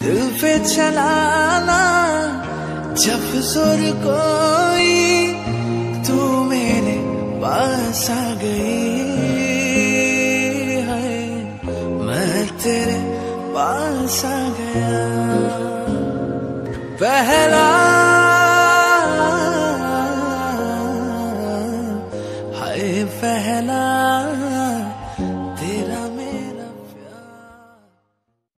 दिल पे चलाना, जब सुर कोई तू मेरे पास आ गई है, मैं तेरे पास आ गया। पहला है पहला